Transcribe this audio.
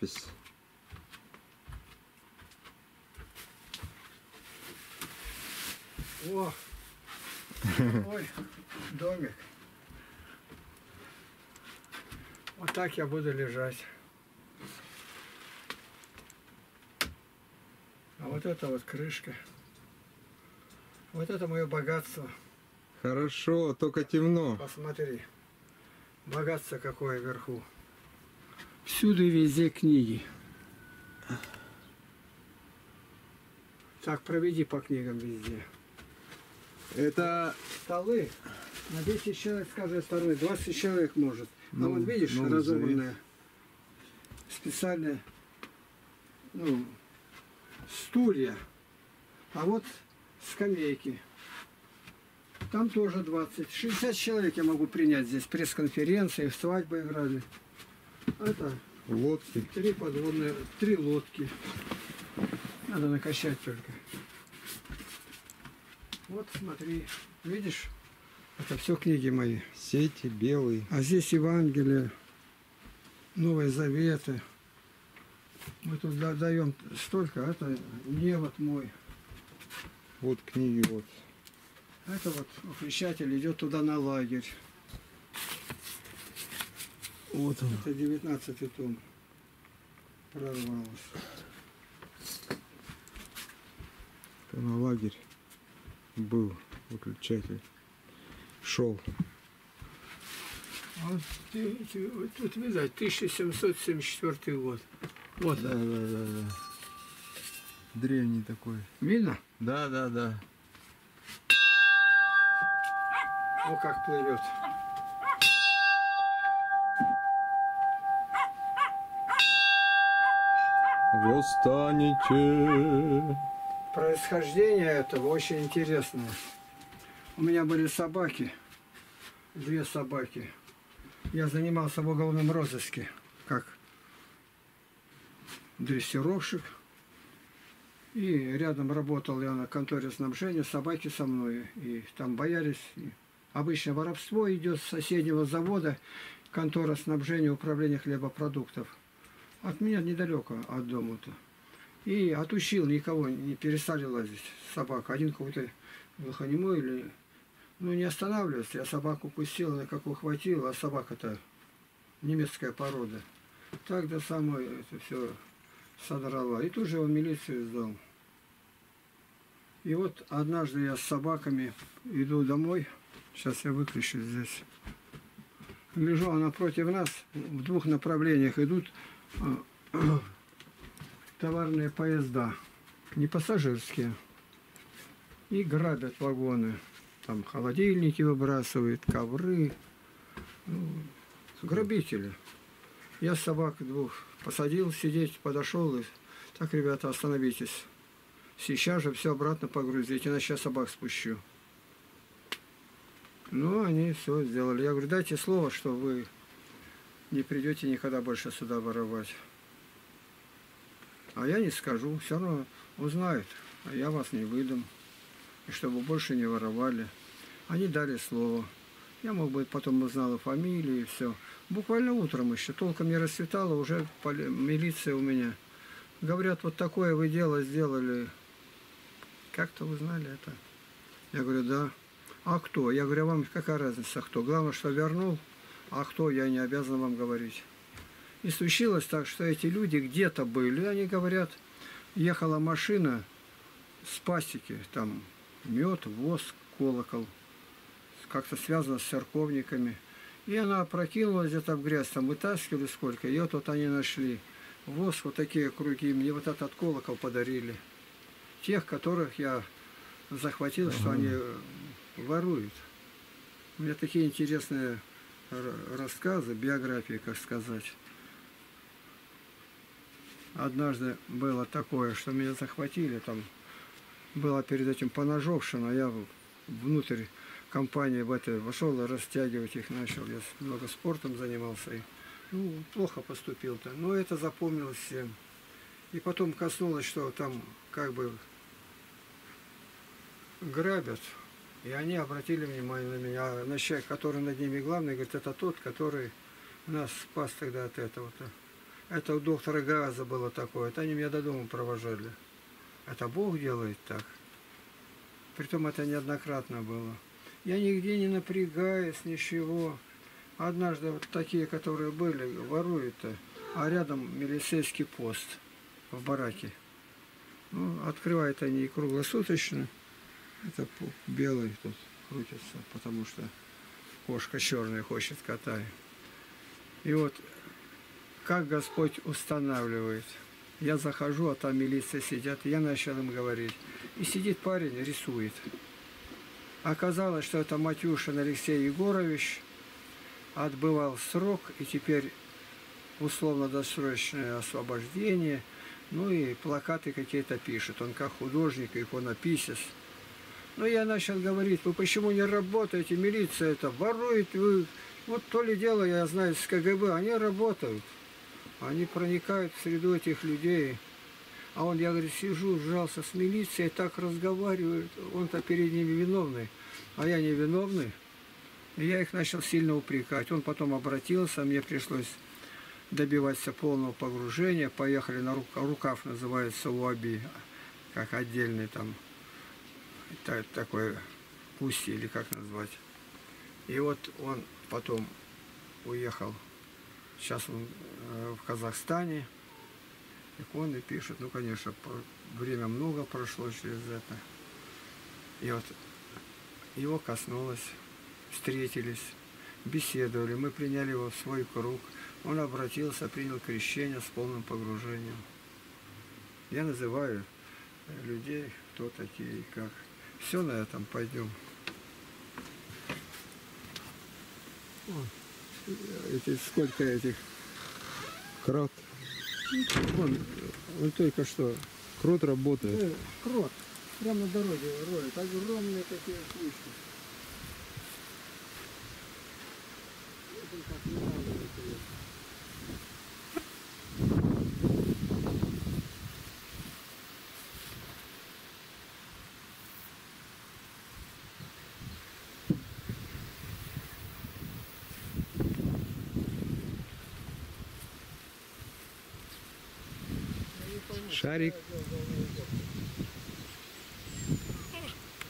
Пись. О, ой, домик. Вот так я буду лежать. А вот это вот крышка. Вот это мое богатство. Хорошо, только темно. Посмотри. Богатство какое вверху. Всюду и везде книги. Так, проведи по книгам везде. Это Столы на 10 человек с каждой стороны, 20 человек может. А Ну, вот видишь, ну, разобранные специальные ну, стулья. А вот скамейки. Там тоже 20. 60 человек я могу принять здесь. Пресс-конференции, в свадьбы играли. Это лодки. три подводные, три лодки. Надо накачать только. Вот смотри, видишь? Это все книги мои. Сети белые. А здесь Евангелие, Новые Заветы. Мы тут да- даем столько, а это невод мой. Вот книги вот. Это вот ухрещатель идет туда на лагерь. Вот он. Это 19 том. Прорвалось. Это на лагерь был выключатель. Шел. А вот ты- ты- вот видать, 1774 год. Вот, Да, да, да, да. Древний такой. видно? Да, да, да. О, как плывет. Восстанете. Происхождение этого очень интересное. У меня были собаки, две собаки. Я занимался в уголовном розыске, как дрессировщик. И рядом работал я на конторе снабжения, собаки со мной. И там боялись. Обычно воровство идет с соседнего завода, контора снабжения управления хлебопродуктов. От меня недалеко от дома-то. И отучил никого, не перестали лазить собака. Один какой-то глухонемой или... Ну, не останавливается. Я собаку пустил, она как ухватил, а собака-то немецкая порода. Так до самой это все содрала. И тут же его милицию сдал. И вот однажды я с собаками иду домой. Сейчас я выключу здесь. Лежу, а напротив нас в двух направлениях идут товарные поезда, не пассажирские, и грабят вагоны. Там холодильники выбрасывают, ковры. Ну, грабители. Я собак двух посадил сидеть, подошел и так, ребята, остановитесь. Сейчас же все обратно погрузить, иначе я собак спущу. Ну, они все сделали. Я говорю, дайте слово, что вы не придете никогда больше сюда воровать. А я не скажу, все равно узнают, а я вас не выдам. И чтобы больше не воровали. Они дали слово. Я, мог бы, потом узнал и фамилию, и все. Буквально утром еще, толком не расцветало, уже милиция у меня. Говорят, вот такое вы дело сделали. Как-то узнали это. Я говорю, да. А кто? Я говорю, а вам какая разница, кто? Главное, что вернул, а кто, я не обязан вам говорить. И случилось так, что эти люди где-то были, они говорят, ехала машина с пасеки, там мед, воск, колокол, как-то связано с церковниками. И она опрокинула где-то в грязь, там вытаскивали сколько, вот, вот они нашли. Воск, вот такие круги, мне вот этот колокол подарили. Тех, которых я захватил, что они воруют. У меня такие интересные рассказы, биографии, как сказать. Однажды было такое, что меня захватили, там было перед этим поножовщина, я внутрь компании в этой вошел и растягивать их начал. Я много спортом занимался и ну, плохо поступил-то. Но это запомнилось всем. И потом коснулось, что там как бы грабят. И они обратили внимание на меня. А начальник, который над ними главный, говорит, это тот, который нас спас тогда от этого-то. Это у доктора Газа было такое. Это они меня до дома провожали. Это Бог делает так. Притом это неоднократно было. Я нигде не напрягаюсь, ничего. Однажды вот такие, которые были, воруют-то, а рядом милицейский пост в бараке. Ну, открывают они круглосуточно. Это белый тут крутится, потому что кошка черная хочет кота. И вот как Господь устанавливает. Я захожу, а там милиция сидят, я начал им говорить. И сидит парень, рисует. Оказалось, что это Матюшин Алексей Егорович отбывал срок, и теперь условно-досрочное освобождение, ну и плакаты какие-то пишет. Он как художник, иконописец. Ну, я начал говорить, вы почему не работаете, милиция это ворует, вы... Вот то ли дело, я знаю, с КГБ, они работают. Они проникают в среду этих людей. А он, я, говорю, сижу, сжался с милицией, так разговаривает. Он-то перед ними виновный, а я не виновный. И я их начал сильно упрекать. Он потом обратился, мне пришлось добиваться полного погружения. Поехали на рука- рукав, называется УАБИ, как отдельный там та- такой устье или как назвать. И вот он потом уехал. Сейчас он э, в Казахстане. Так он и пишет, ну, конечно, время много прошло через это. И вот его коснулось, встретились, беседовали, мы приняли его в свой круг. Он обратился, принял крещение с полным погружением. Я называю э, людей, кто такие и как. Все на этом пойдем. О, Эти, сколько этих? Крот. Вон, он только что. Крот работает. Э, крот. Прямо на дороге роют. Огромные такие кучки. Шарик. какая дело